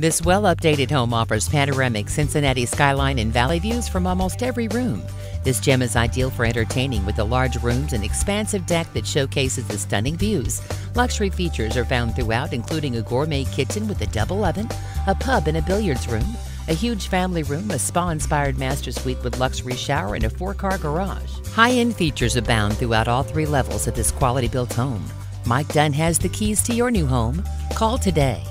This well updated home offers panoramic Cincinnati skyline and valley views from almost every room. This gem is ideal for entertaining with the large rooms and expansive deck that showcases the stunning views. Luxury features are found throughout, including a gourmet kitchen with a double oven, a pub and a billiards room, a huge family room, a spa inspired master suite with luxury shower, and a four car garage. High end features abound throughout all three levels of this quality built home. Mike Dunn has the keys to your new home. Call today